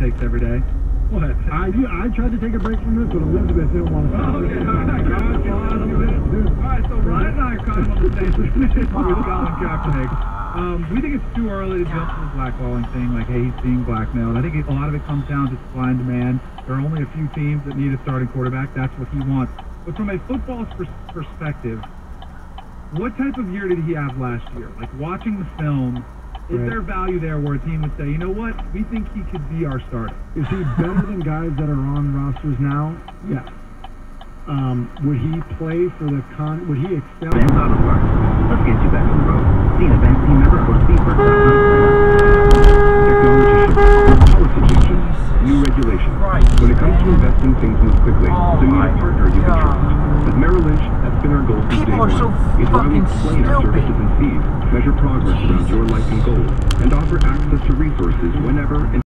takes every day. What? I do. I tried to take a break from this, but Elizabeth didn't want to. Oh, okay, all right, God, God, All right, so Ryan and I are kind of on the same with Colin Kaepernick. Um, we think it's too early to jump to the blackballing thing, like, hey, he's being blackmailed. I think it, a lot of it comes down to supply and demand. There are only a few teams that need a starting quarterback. That's what he wants. But from a football pers- perspective, what type of year did he have last year? Like, watching the film, is Right. there value there where a team would say, you know what, we think he could be our starter? Is he better than guys that are on rosters now? Yes. Um, would he play for the con? Would he excel? Advance Auto Parts. Let's get you back on the road. Being a Benz team member, go to speedperks.com. Technology shift, policy changes, new regulations. When it comes to investing, things move quickly, so you need a partner you can trust. People are so it's why we fucking stupid. services and fees, measure progress around your life and goals, and offer access to resources whenever and